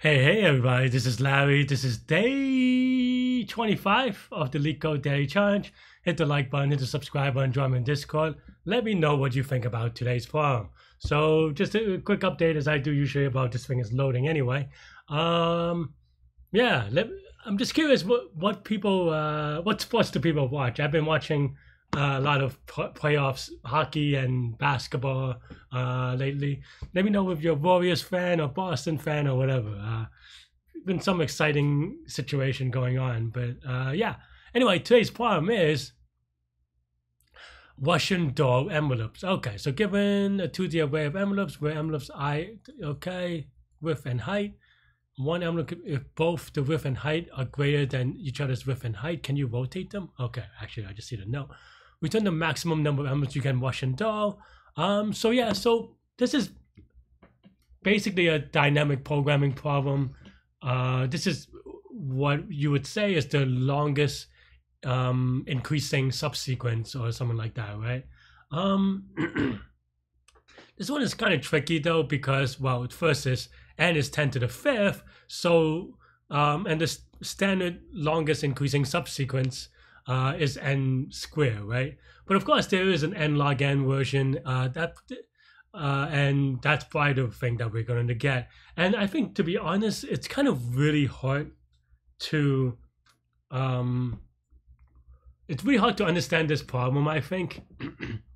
Hey, hey, everybody, this is Larry. This is day 25 of the LeetCode Daily Challenge. Hit the like button, hit the subscribe button, join me in Discord. Let me know what you think about today's forum. So, just a quick update as I do usually about this thing is loading anyway. Um, yeah, let, I'm just curious what, what people, uh, what sports do people watch? I've been watching a lot of playoffs, hockey and basketball uh, lately. Let me know if you're a Warriors fan or Boston fan or whatever. Uh, been some exciting situation going on, but uh, yeah. Anyway, today's problem is Russian doll envelopes. Okay, so given a 2D array of envelopes where envelopes I okay width and height, one envelope if both the width and height are greater than each other's width and height, can you rotate them? Okay, actually I just see the note return the maximum number of elements you can Russian doll. Um, so yeah, so this is basically a dynamic programming problem. Uh, this is what you would say is the longest um, increasing subsequence or something like that, right? Um, this one is kind of tricky though because well, first is n is 10 to the fifth, so um, and the standard longest increasing subsequence uh, is n square, right? But of course, there is an n log n version uh, that, uh, and that's probably the thing that we're going to get. And I think, to be honest, it's kind of really hard to, um, it's really hard to understand this problem. I think.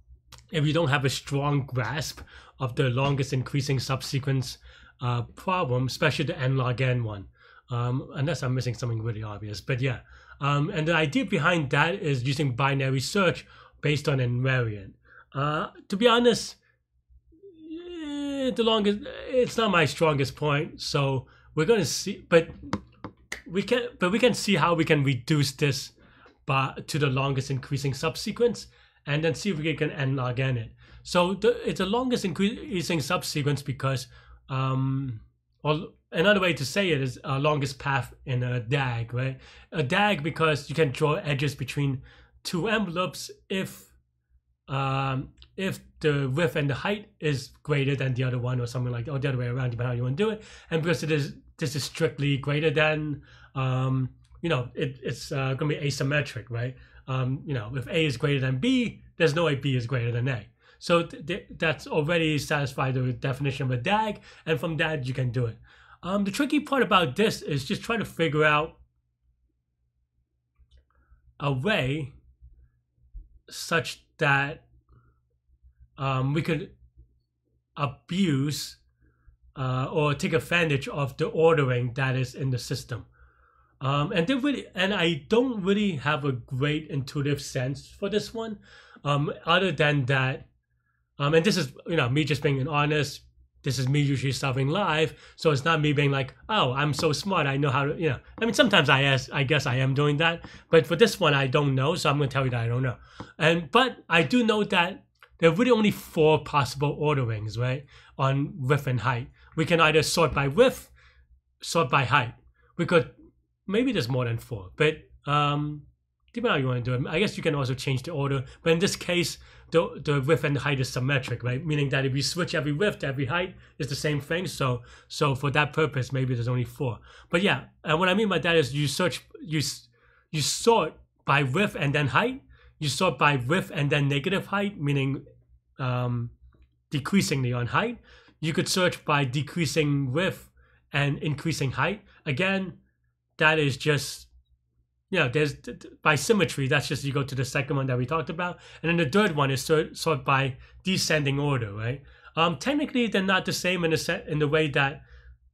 if you don't have a strong grasp of the longest increasing subsequence uh, problem, especially the n log n one, um, unless I'm missing something really obvious. But yeah, um, and the idea behind that is using binary search based on invariant. Uh, to be honest, eh, the longest, it's not my strongest point. So we're going to see, but we can, but we can see how we can reduce this by, to the longest increasing subsequence and then see if we can n log n it. So the, it's the longest increasing subsequence because, um, well, another way to say it is uh, longest path in a DAG, right? A DAG because you can draw edges between two envelopes if um, if the width and the height is greater than the other one or something like that, or the other way around, depending how you want to do it. And because it is this is strictly greater than, um, you know, it, it's uh, going to be asymmetric, right? Um, you know, if A is greater than B, there's no way B is greater than A. So th- th- that's already satisfied the definition of a DAG, and from that you can do it. Um, the tricky part about this is just trying to figure out a way such that um, we could abuse uh, or take advantage of the ordering that is in the system. Um, and really, and I don't really have a great intuitive sense for this one, um, other than that. Um, and this is, you know, me just being an honest, this is me usually solving live so it's not me being like oh i'm so smart i know how to you know. I mean sometimes i ask i guess i am doing that but for this one i don't know so i'm going to tell you that i don't know. And but i do know that there are really only four possible orderings right on width and height. We can either sort by width sort by height. We could maybe there's more than four but um depending how you want to do it i guess you can also change the order but in this case the, the width and the height is symmetric, right? Meaning that if you switch every width to every height, it's the same thing. So so for that purpose, maybe there's only four. But yeah, and what I mean by that is you search you you sort by width and then height. You sort by width and then negative height, meaning um, decreasingly on height. You could search by decreasing width and increasing height. Again, that is just you know, there's by symmetry. That's just you go to the second one that we talked about, and then the third one is sort sort by descending order, right? Um, technically, they're not the same in the set in the way that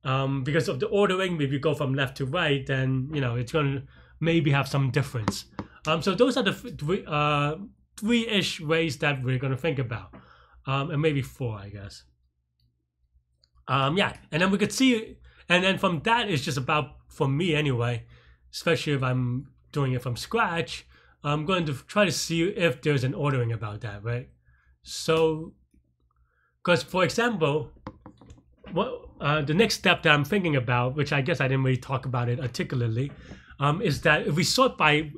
um, because of the ordering. If you go from left to right, then you know it's going to maybe have some difference. Um, so those are the three uh, three-ish ways that we're going to think about, um, and maybe four, I guess. Um, yeah, and then we could see, and then from that, it's just about for me anyway especially if I'm doing it from scratch, I'm going to try to see if there's an ordering about that, right? So, because for example, what uh, the next step that I'm thinking about, which I guess I didn't really talk about it articulately, um, is that if we sort by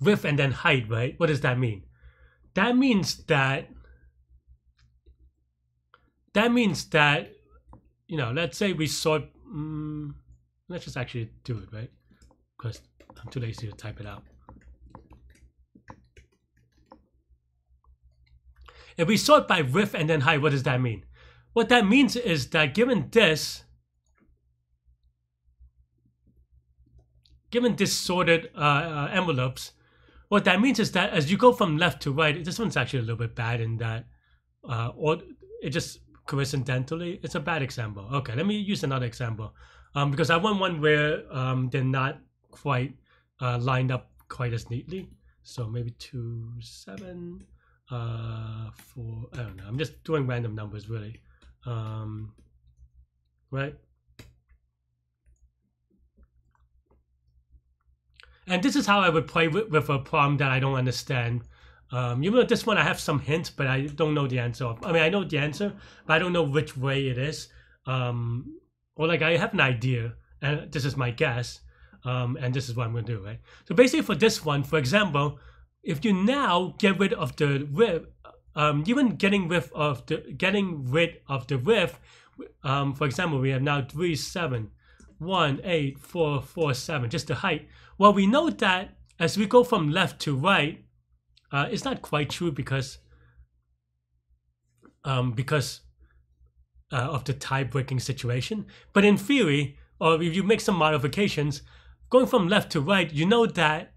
width and then height, right? What does that mean? That means that that means that you know, let's say we sort. Um, let's just actually do it, right? Because I'm too lazy to type it out. If we sort by width and then height, what does that mean? What that means is that given this, given this sorted uh, uh, envelopes, what that means is that as you go from left to right, this one's actually a little bit bad in that, uh, or it just coincidentally, it's a bad example. Okay, let me use another example, um, because I want one where um, they're not quite uh, lined up quite as neatly. So maybe two, seven, uh, four. I don't know. I'm just doing random numbers really. Um, right. And this is how I would play with, with a problem that I don't understand. Um, even though this one I have some hints, but I don't know the answer. I mean, I know the answer, but I don't know which way it is. Um, or like I have an idea, and this is my guess, um, and this is what I'm going to do, right? So basically, for this one, for example, if you now get rid of the width, um, even getting rid of the getting rid of the width, um, for example, we have now three seven, one eight four four seven, just the height. Well, we know that as we go from left to right, uh, it's not quite true because um, because uh, of the tie breaking situation. But in theory, or if you make some modifications, going from left to right, you know that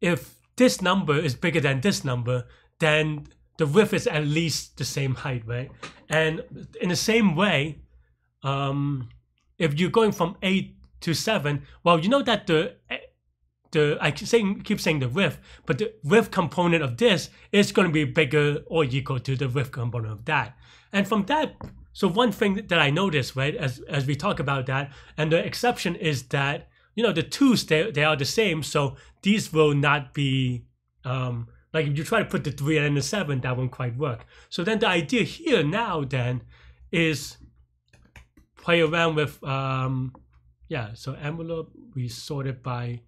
if this number is bigger than this number, then the width is at least the same height, right? And in the same way, um, if you're going from eight to seven, well, you know that the the I keep saying, keep saying the width, but the width component of this is going to be bigger or equal to the width component of that. And from that, so one thing that I noticed, right, as as we talk about that, and the exception is that you know the twos they they are the same, so these will not be um like if you try to put the three and the seven, that won't quite work. So then the idea here now then is play around with um yeah so envelope we sort it by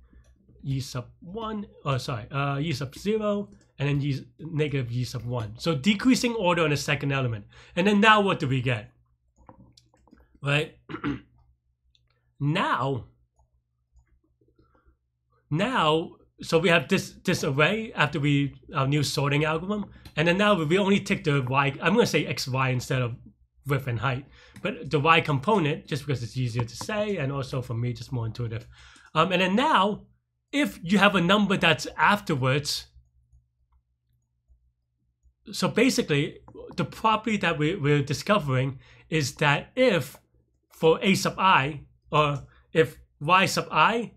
e sub 1, oh sorry, uh, e sub 0, and then e negative e sub 1. So decreasing order on the second element. And then now what do we get? Right? now, now, so we have this this array after we our new sorting algorithm, and then now we only take the y. I'm going to say x y instead of width and height, but the y component just because it's easier to say, and also for me just more intuitive. Um, and then now if you have a number that's afterwards, so basically the property that we, we're discovering is that if for a sub i, or if y sub i,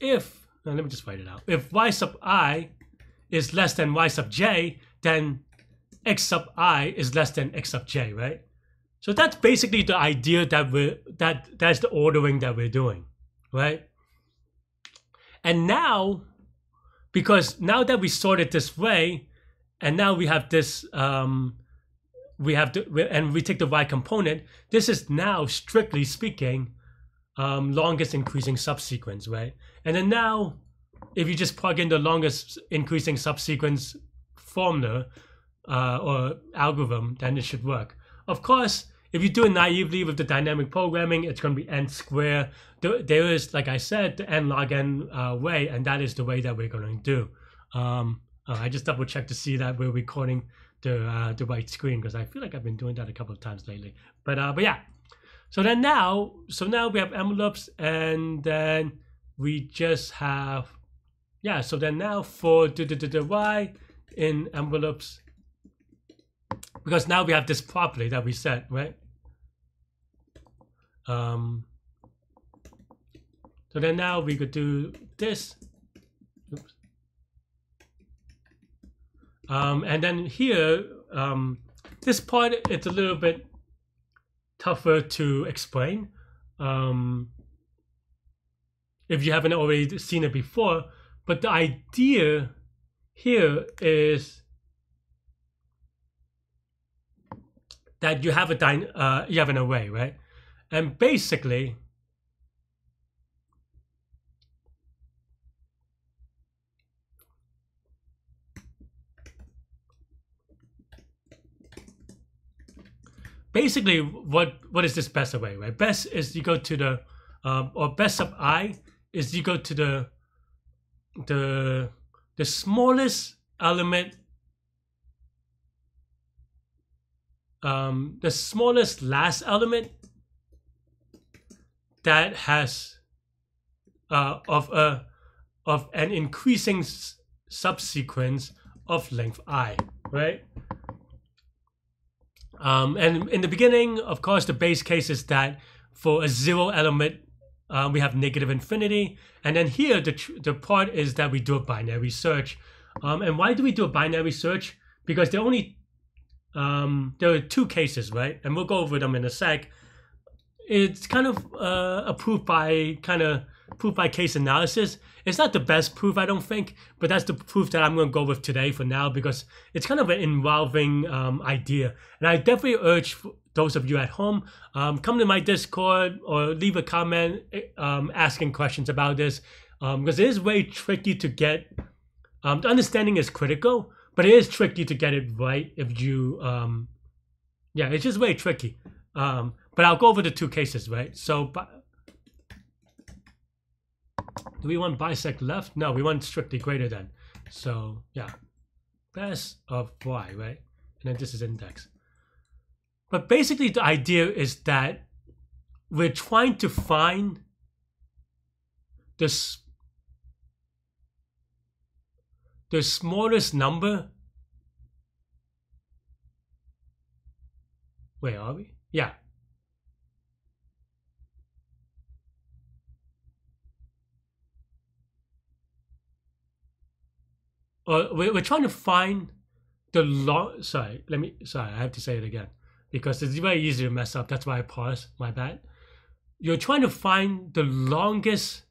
if, let me just write it out, if y sub i is less than y sub j, then x sub i is less than x sub j, right? So that's basically the idea that we're, that, that's the ordering that we're doing right? And now, because now that we sort it this way, and now we have this, um, we have to, and we take the y component, this is now, strictly speaking, um, longest increasing subsequence, right? And then now, if you just plug in the longest increasing subsequence formula uh, or algorithm, then it should work. Of course, if you do it naively with the dynamic programming, it's going to be n square. There is, like I said, the n log n uh, way, and that is the way that we're going to do. Um, uh, I just double check to see that we're recording the uh, the right screen because I feel like I've been doing that a couple of times lately. But uh, but yeah. So then now, so now we have envelopes, and then we just have yeah. So then now for the the, the, the y in envelopes because now we have this property that we set, right? Um, so then now we could do this. Oops. Um, and then here, um, this part, it's a little bit tougher to explain. Um, if you haven't already seen it before, but the idea here is that you have a uh, you have an array, right? And basically, basically what what is this best array, right? Best is you go to the um, or best of i is you go to the the the smallest element um, the smallest last element that has uh, of a of an increasing subsequence of length i, right? Um, and in the beginning, of course, the base case is that for a zero element, uh, we have negative infinity. And then here, the, the part is that we do a binary search. Um, and why do we do a binary search? Because there are only um, there are two cases, right? And we'll go over them in a sec. It's kind of uh, approved by kind of proof by case analysis. It's not the best proof, I don't think, but that's the proof that I'm going to go with today for now because it's kind of an involving um, idea. And I definitely urge those of you at home, um, come to my Discord or leave a comment um, asking questions about this because um, it is very tricky to get. Um, the understanding is critical, but it is tricky to get it right if you. Um, yeah, it's just very tricky. But I'll go over the two cases, right? So, do we want bisect left? No, we want strictly greater than. So yeah, best of y, right? And then this is index. But basically the idea is that we're trying to find this the smallest number. Where are we? Yeah, uh, we're trying to find the long. Sorry, let me. Sorry, I have to say it again because it's very easy to mess up. That's why I pause. My bad. You're trying to find the longest.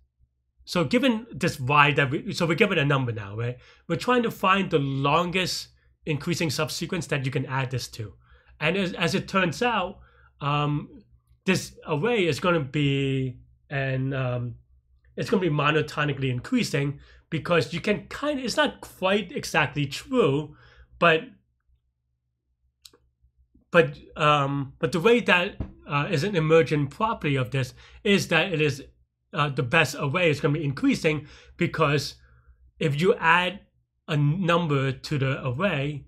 So given this y that we, so we're given a number now, right? We're trying to find the longest increasing subsequence that you can add this to, and as, as it turns out, um, this array is going to be and um, it's going to be monotonically increasing because you can kind of it's not quite exactly true but but um but the way that uh, is an emergent property of this is that it is uh, the best array is going to be increasing because if you add a number to the array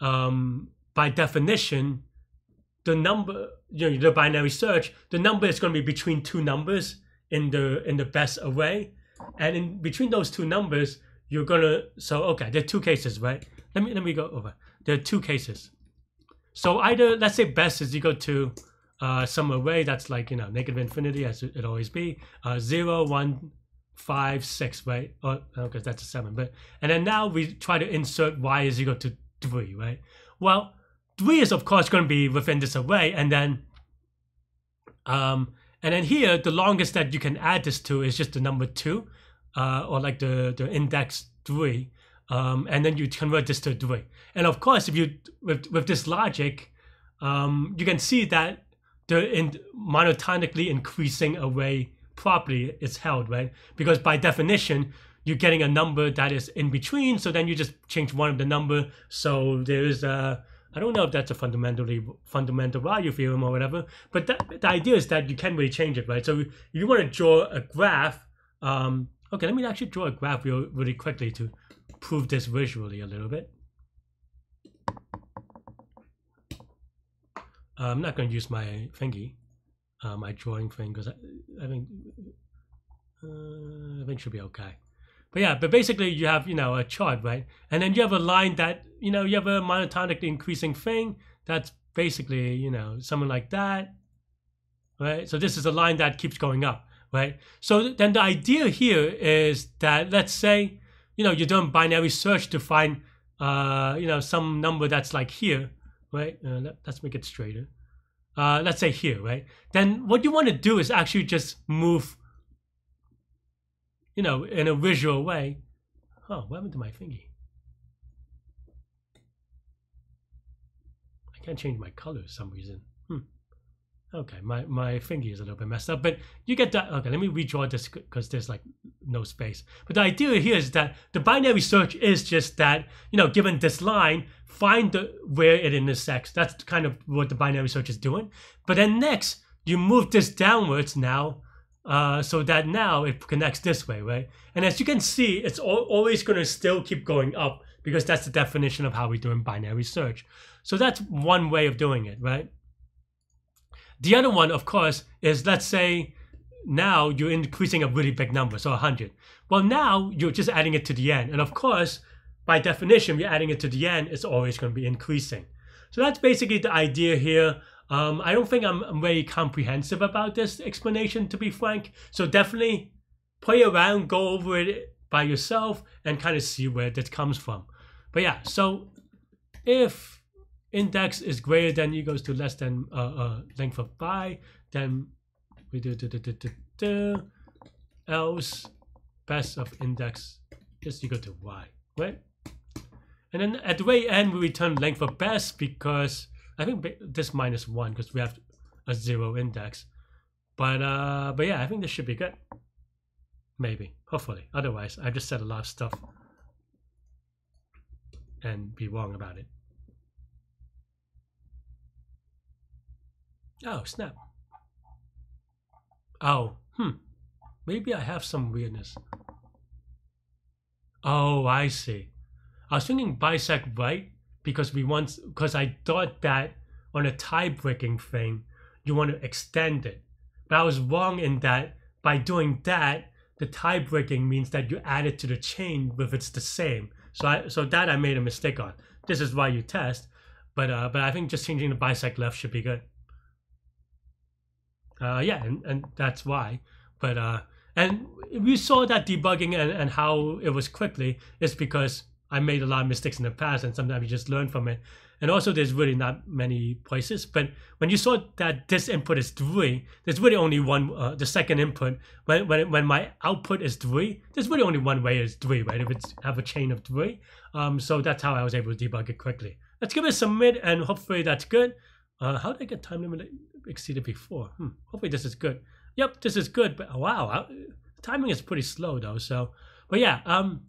um, by definition the number you know the binary search the number is going to be between two numbers in the in the best array and in between those two numbers, you're gonna so okay, there are two cases, right? Let me let me go over. There are two cases. So either let's say best is equal to uh, some array that's like you know negative infinity as it always be uh, zero one five six right or because that's a seven but and then now we try to insert y is equal to three right well three is of course going to be within this array and then um and then here, the longest that you can add this to is just the number two, uh, or like the, the index three. Um, and then you convert this to three. And of course, if you with with this logic, um, you can see that the in monotonically increasing array property is held, right? Because by definition, you're getting a number that is in between. So then you just change one of the number. So there is a I don't know if that's a fundamentally fundamental value theorem or whatever, but that, the idea is that you can't really change it, right? So if you want to draw a graph, um, okay, let me actually draw a graph real, really quickly to prove this visually a little bit. Uh, I'm not going to use my thingy, uh, my drawing thing, because I, I think uh, I think should be okay. But yeah, but basically you have, you know, a chart, right? And then you have a line that, you know, you have a monotonic increasing thing. That's basically, you know, something like that, right? So this is a line that keeps going up, right? So then the idea here is that let's say, you know, you're doing binary search to find, uh, you know, some number that's like here, right? Uh, let, let's make it straighter. Uh, let's say here, right? Then what you want to do is actually just move you know, in a visual way. Oh, what happened to my thingy? Can't change my color for some reason. Hmm. Okay, my, my finger is a little bit messed up, but you get that. Okay, let me redraw this because there's like no space. But the idea here is that the binary search is just that, you know, given this line, find the, where it intersects. That's kind of what the binary search is doing. But then next, you move this downwards now uh, so that now it connects this way, right? And as you can see, it's al always going to still keep going up because that's the definition of how we do in binary search. So that's one way of doing it, right? The other one, of course, is let's say now you're increasing a really big number, so 100. Well, now you're just adding it to the end. And of course, by definition, you're adding it to the end, it's always going to be increasing. So that's basically the idea here. Um, I don't think I'm, I'm very comprehensive about this explanation, to be frank. So definitely play around, go over it by yourself, and kind of see where this comes from. But yeah, so if index is greater than equals to less than uh, uh, length of pi, then we do, do, do, do, do, do else best of index is equal to y, right? And then at the very end, we return length of best because I think this minus one because we have a zero index. But uh, but yeah, I think this should be good. Maybe, hopefully. Otherwise, I just said a lot of stuff and be wrong about it. Oh, snap. Oh, hmm. Maybe I have some weirdness. Oh, I see. I was thinking bisect right because we want because I thought that on a tie breaking thing you want to extend it. But I was wrong in that by doing that, the tie breaking means that you add it to the chain if it's the same. So I so that I made a mistake on. This is why you test. But uh, but I think just changing the bisect left should be good. Uh, yeah, and, and that's why. But uh, and we saw that debugging and, and how it was quickly is because I made a lot of mistakes in the past, and sometimes you just learn from it. And also, there's really not many places. But when you saw that this input is three, there's really only one. Uh, the second input, when when when my output is three, there's really only one way is three, right? If it's have a chain of three, um, so that's how I was able to debug it quickly. Let's give it a submit, and hopefully that's good. Uh, how did I get time limit exceeded before? Hmm. Hopefully this is good. Yep, this is good. But wow, I, timing is pretty slow though. So, but yeah, um,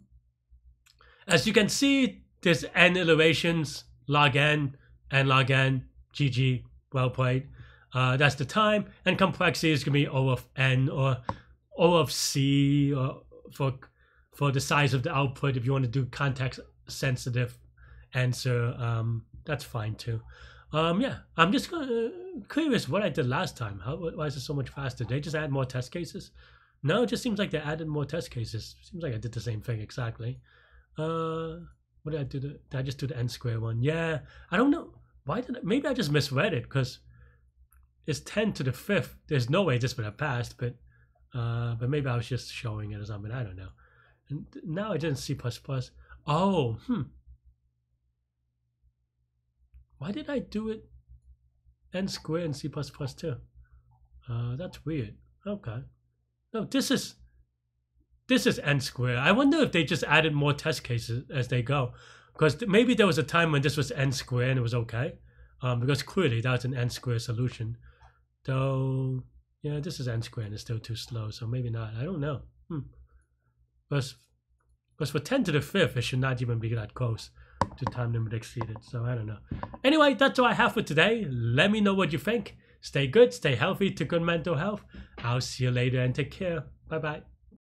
as you can see, there's n iterations, log n, n log n, GG, well played. Uh, that's the time, and complexity is gonna be O of n or O of c, or for for the size of the output. If you want to do context sensitive answer, um, that's fine too. Um, yeah, I'm just uh, curious what I did last time. How why is it so much faster? Did they just add more test cases? No, it just seems like they added more test cases. Seems like I did the same thing exactly. Uh, what did I do? The, did I just do the n square one? Yeah, I don't know. Why did I, maybe I just misread it because it's ten to the fifth. There's no way this would have passed, but uh, but maybe I was just showing it or something. I don't know. And now I didn't see plus plus. Oh, hmm. Why did I do it n squared in C++ too? Uh, that's weird. Okay. No, this is this is n squared. I wonder if they just added more test cases as they go, because maybe there was a time when this was n squared and it was okay, um, because clearly that's an n squared solution. Though, yeah, this is n squared and it's still too slow, so maybe not. I don't know. Hmm. But, but for 10 to the fifth, it should not even be that close to time limit exceeded. So I don't know. Anyway, that's all I have for today. Let me know what you think. Stay good, stay healthy to good mental health. I'll see you later and take care. Bye bye.